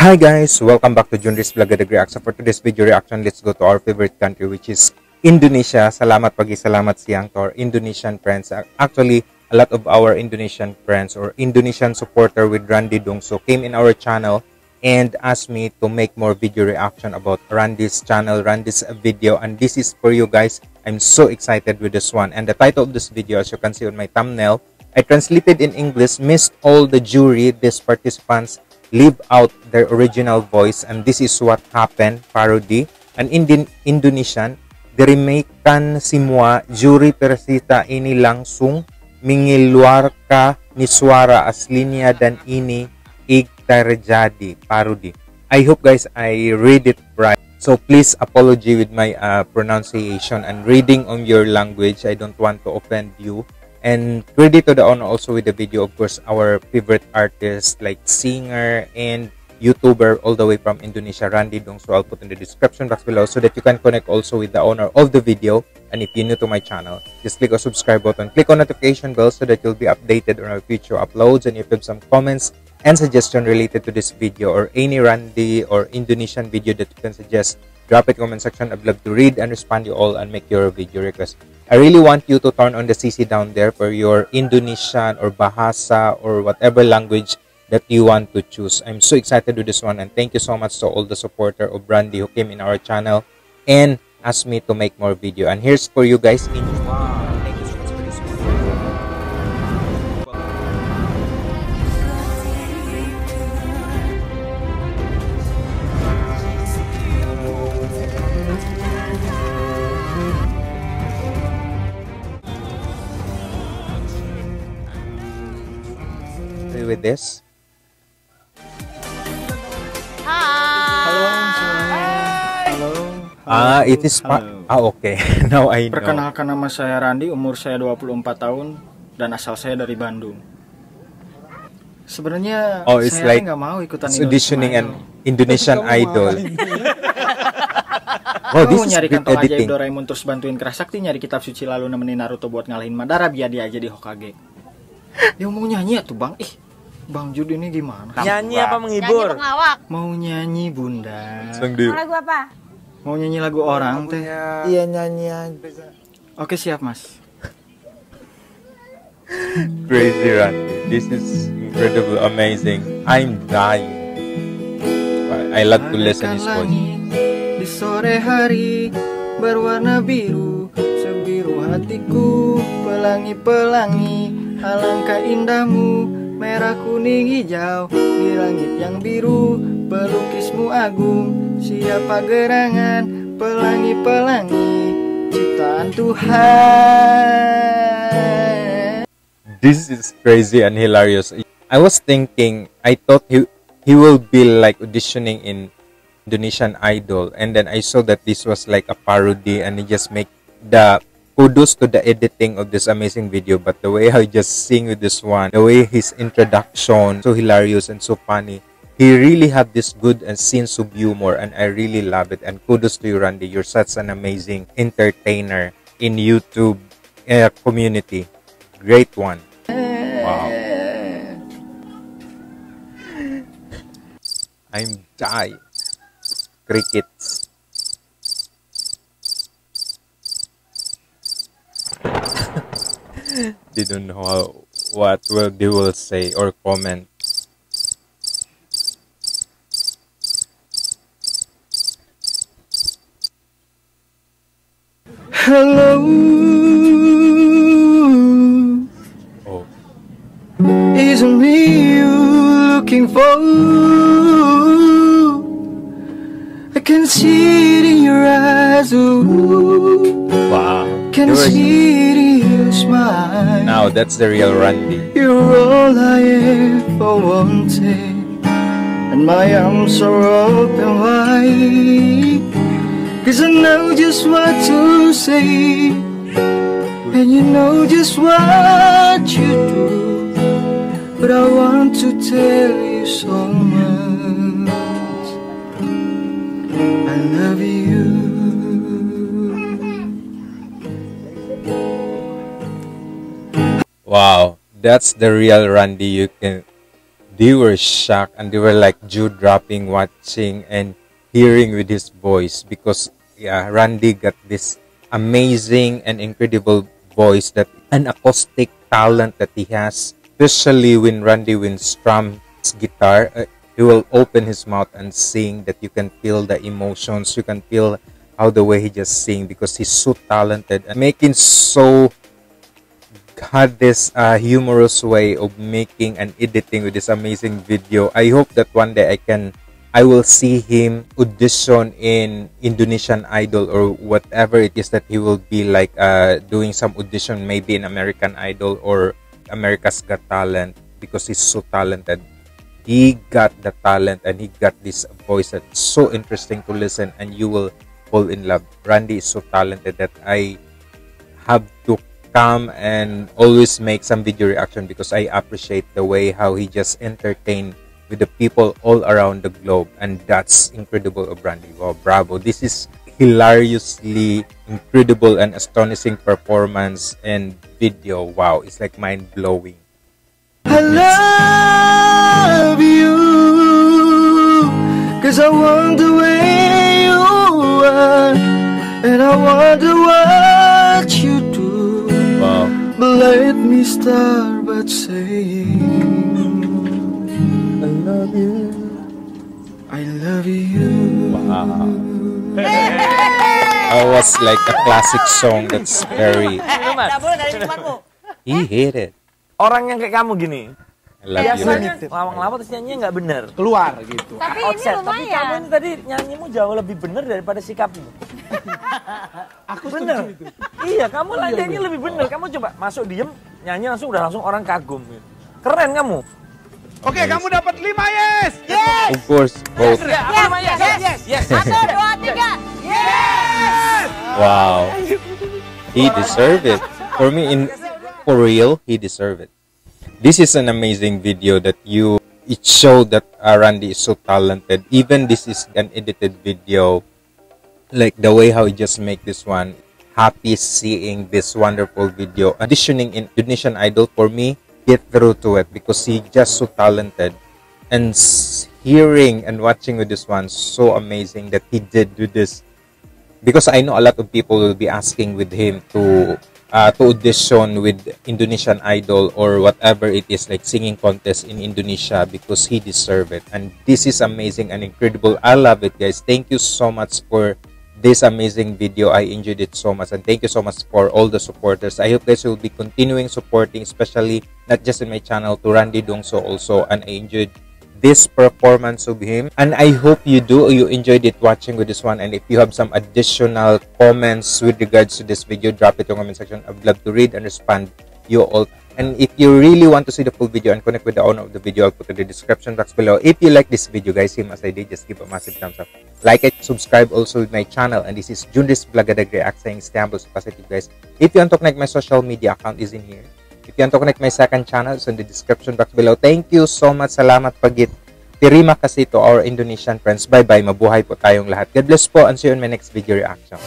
Hi guys, welcome back to Junrys Vlog at Reaction. For today's video reaction, let's go to our favorite country which is Indonesia. Salamat pagi salamat siang to our Indonesian friends. Actually, a lot of our Indonesian friends or Indonesian supporter with Randy Dongseu came in our channel and asked me to make more video reaction about Randy's channel, Randy's video and this is for you guys. I'm so excited with this one and the title of this video as you can see on my thumbnail, I translated in English, missed all the jury, these participants leave out their original voice and this is what happened parody. And in Indonesian dirimekan semua juri persita ini langsung mengeluarkan suara aslinya dan ini terjadi parody. I hope guys I read it right. So please apology with my uh, pronunciation and reading on your language. I don't want to offend you and credit to the owner also with the video of course our favorite artists like singer and youtuber all the way from indonesia randy dongseu i'll put in the description box below so that you can connect also with the owner of the video. And if you're new to my channel just click on subscribe button. Click on notification bell so that you'll be updated on our future uploads and if you have some comments and suggestion related to this video or any randy or indonesian video that you can suggest. Drop it comment section. I'd love to read and respond to you all and make your video request I really want you to turn on the CC down there for your Indonesian or Bahasa or whatever language that you want to choose. I'm so excited with this one and thank you so much to all the supporter of Randy who came in our channel and asked me to make more video. And here's for you guys. Wow. with this? Hi. Ah, it is Halo. Ah, oke. Okay. Now I know. Perkenalkan nama saya Randi, umur saya 24 tahun dan asal saya dari Bandung. Sebenarnya oh, it's saya like nggak mau ikutan auditioning an Indonesian Idol. oh, this is nyari kantong ajaib Doraemon terus bantuin Kerasakti nyari kitab suci lalu nemenin Naruto buat ngalahin Madara biar dia aja di Hokage. Dia mau nyanyi tuh bang, ih Bang Jud ini gimana? Nyanyi apa menghibur? Nyanyi Mau nyanyi Bunda. Mau lagu apa? Mau nyanyi lagu orang teh? Iya nyanyi aja. Oke siap mas. Crazy run. This is incredible, amazing. I'm dying. I love to listen his voice. Di sore hari berwarna biru, sebiru hatiku, pelangi-pelangi, alangkah indahmu merah kuning hijau. Di langit yang biru pelukismu agung. Siapa gerangan? Pelangi-pelangi ciptaan Tuhan. This is crazy and hilarious. I was thinking, I thought he he will be like auditioning in Indonesian Idol, and then I saw that this was like a parody, and he just make the kudos to the editing of this amazing video but the way I just sing with this one the way his introduction so hilarious and so funny he really had this good and sense of humor and I really love it. And kudos to you Randy. You're such an amazing entertainer in YouTube uh, community. Great one. Wow. I'm dying crickets they don't know how, what will they will say or comment. Hello. Oh. Is me you looking for? I can see it in your eyes. Ooh. Wow. Can see it smile. Now that's the real Randy. You're all I ever wanted, and my arms are open wide. Cause I know just what to say, and you know just what you do. But I want to tell you so much. Wow, that's the real Randy. You can they were shocked and they were like jaw dropping watching and hearing with his voice because yeah randy got this amazing and incredible voice that an acoustic talent that he has especially when randy when strums guitar uh, he will open his mouth and sing that you can feel the emotions you can feel how the way he just sing because he's so talented and making so had this uh, humorous way of making and editing with this amazing video. I hope that one day I can I will see him audition in Indonesian Idol or whatever it is that he will be like uh, doing some audition maybe in American Idol or America's Got Talent because he's so talented. He got the talent and he got this voice that's so interesting to listen and you will fall in love. Randy is so talented that I have to come and always make some video reaction because I appreciate the way how he just entertained with the people all around the globe and that's incredible of Randy. Wow, bravo. This is hilariously incredible and astonishing performance and video. Wow, it's like mind blowing. I love you Cause I want the way by saying I love you I love you Wow. That was like a classic song that's very boleh dari temanmu. he hit it. Orang yang kayak kamu gini, I biasanya lawang-lawang terus nyanyinya nggak bener. keluar gitu. Tapi ini Outset. Tapi kamu lumayan. ini tadi nyanyimu jauh lebih bener daripada sikapmu. Aku Bener. setuju itu. Iya, kamu nyanyi lebih bener. Kamu coba masuk diem, nyanyi langsung udah langsung orang kagum. Keren kamu. Oke, kamu dapat 5 yes. Of course, both. Ya, Yes, apa namanya? yes, yes, yes. Satu, dua, tiga. Wow. He deserved it. For me, in for real, he deserved it. This is an amazing video that you it showed that uh, Randy is so talented. Even this is an edited video, like the way how he just make this one. Happy seeing this wonderful video. Auditioning in Indonesian Idol for me get through to it because he just so talented. And hearing and watching with this one so amazing that he did do this. Because I know a lot of people will be asking with him to uh, to audition with Indonesian Idol or whatever it is like singing contest in Indonesia because he deserve it. And this is amazing and incredible. I love it guys. Thank you so much for this amazing video I enjoyed it so much. And thank you so much for all the supporters. I hope guys will be continuing supporting especially not just in my channel to Randy Dongseu also. And I enjoyed this performance of him. And i hope you do. You enjoyed it watching with this one. And if you have some additional comments with regards to this video drop it in the comment section. I'd love to read and respond you all. And if you really want to see the full video and connect with the owner of the video i'll put in the description box below. If you like this video guys same as i did just give a massive thumbs up like it subscribe also my channel and this is Jundis Blagadag React saying Istanbul positive guys if you want to connect my social media account is in here If you want to connect my second channel, it's in the description box below. Thank you so much. Salamat pagit. Terima kasih to our Indonesian friends. Bye-bye. Mabuhay po tayong lahat. God bless po and see you in my next video reaction.